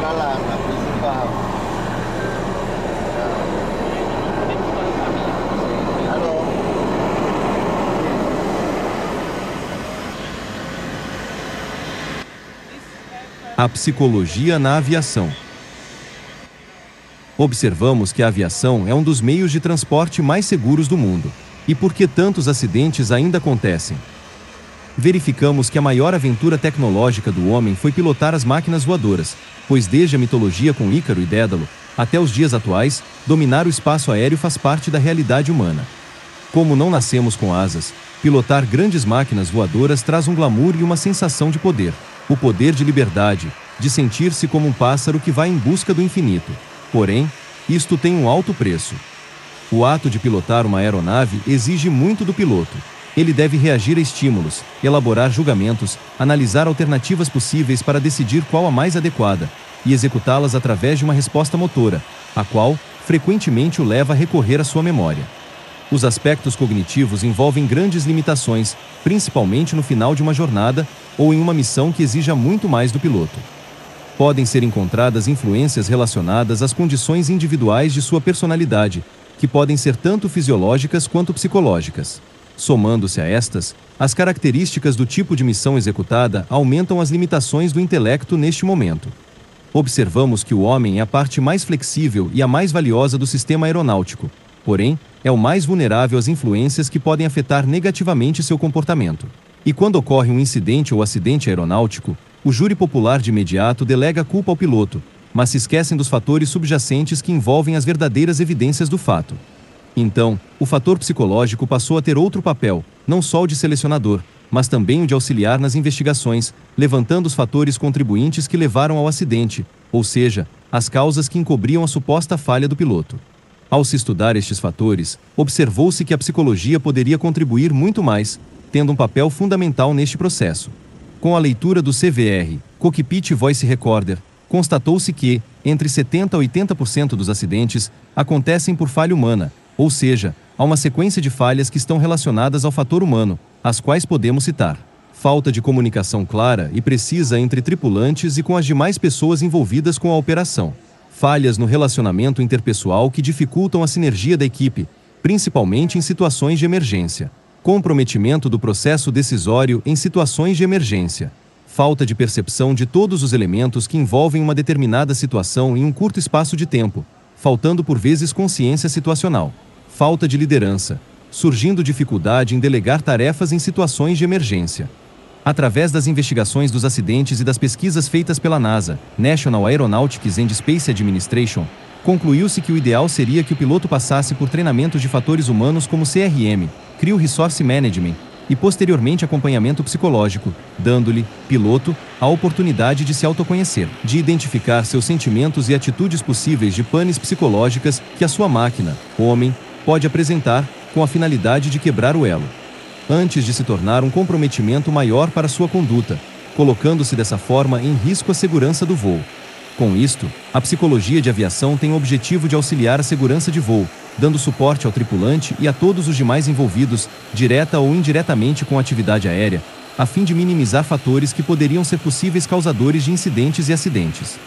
pra lá, na principal. A psicologia na aviação. Observamos que a aviação é um dos meios de transporte mais seguros do mundo. E por que tantos acidentes ainda acontecem? Verificamos que a maior aventura tecnológica do homem foi pilotar as máquinas voadoras, pois desde a mitologia com Ícaro e Dédalo, até os dias atuais, dominar o espaço aéreo faz parte da realidade humana. Como não nascemos com asas, pilotar grandes máquinas voadoras traz um glamour e uma sensação de poder, o poder de liberdade, de sentir-se como um pássaro que vai em busca do infinito. Porém, isto tem um alto preço. O ato de pilotar uma aeronave exige muito do piloto. Ele deve reagir a estímulos, elaborar julgamentos, analisar alternativas possíveis para decidir qual a mais adequada e executá-las através de uma resposta motora, a qual, frequentemente, o leva a recorrer à sua memória. Os aspectos cognitivos envolvem grandes limitações, principalmente no final de uma jornada ou em uma missão que exija muito mais do piloto. Podem ser encontradas influências relacionadas às condições individuais de sua personalidade, que podem ser tanto fisiológicas quanto psicológicas. Somando-se a estas, as características do tipo de missão executada aumentam as limitações do intelecto neste momento. Observamos que o homem é a parte mais flexível e a mais valiosa do sistema aeronáutico, porém, é o mais vulnerável às influências que podem afetar negativamente seu comportamento. E quando ocorre um incidente ou acidente aeronáutico, o júri popular de imediato delega a culpa ao piloto, mas se esquecem dos fatores subjacentes que envolvem as verdadeiras evidências do fato. Então, o fator psicológico passou a ter outro papel, não só o de selecionador, mas também o de auxiliar nas investigações, levantando os fatores contribuintes que levaram ao acidente, ou seja, as causas que encobriam a suposta falha do piloto. Ao se estudar estes fatores, observou-se que a psicologia poderia contribuir muito mais, tendo um papel fundamental neste processo. Com a leitura do CVR, Cockpit Voice Recorder, constatou-se que, entre 70% a 80% dos acidentes acontecem por falha humana, ou seja, há uma sequência de falhas que estão relacionadas ao fator humano, as quais podemos citar. Falta de comunicação clara e precisa entre tripulantes e com as demais pessoas envolvidas com a operação. Falhas no relacionamento interpessoal que dificultam a sinergia da equipe, principalmente em situações de emergência, comprometimento do processo decisório em situações de emergência, falta de percepção de todos os elementos que envolvem uma determinada situação em um curto espaço de tempo, faltando por vezes consciência situacional, falta de liderança, surgindo dificuldade em delegar tarefas em situações de emergência. Através das investigações dos acidentes e das pesquisas feitas pela NASA, National Aeronautics and Space Administration, concluiu-se que o ideal seria que o piloto passasse por treinamentos de fatores humanos como CRM, Crew Resource Management, e posteriormente acompanhamento psicológico, dando-lhe, piloto, a oportunidade de se autoconhecer, de identificar seus sentimentos e atitudes possíveis de panes psicológicas que a sua máquina, homem, pode apresentar, com a finalidade de quebrar o elo antes de se tornar um comprometimento maior para sua conduta, colocando-se dessa forma em risco a segurança do voo. Com isto, a psicologia de aviação tem o objetivo de auxiliar a segurança de voo, dando suporte ao tripulante e a todos os demais envolvidos, direta ou indiretamente com a atividade aérea, a fim de minimizar fatores que poderiam ser possíveis causadores de incidentes e acidentes.